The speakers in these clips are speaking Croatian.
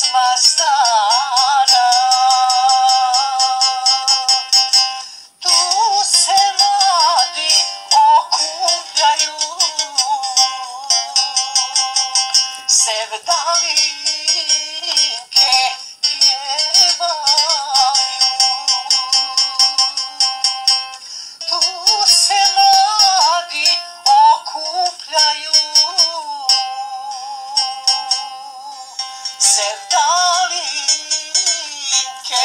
pjesma stara Tu se mladi okupljaju Sevdalinke pjevaju darling, ke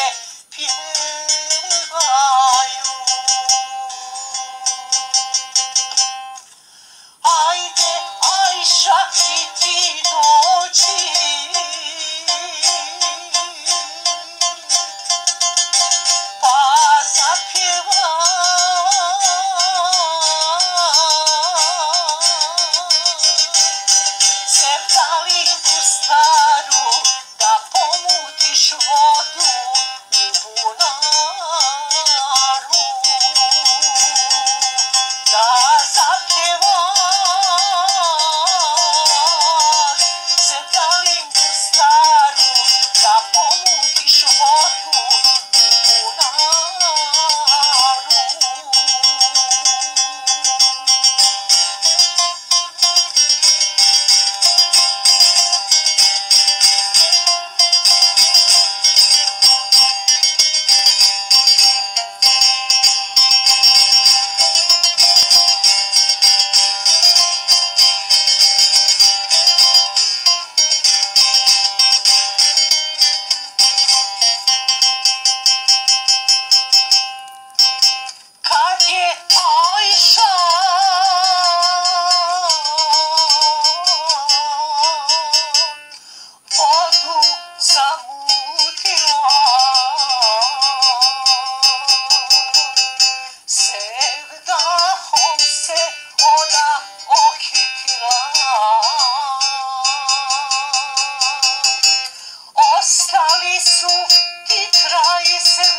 Yes, sir.